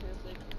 perfect.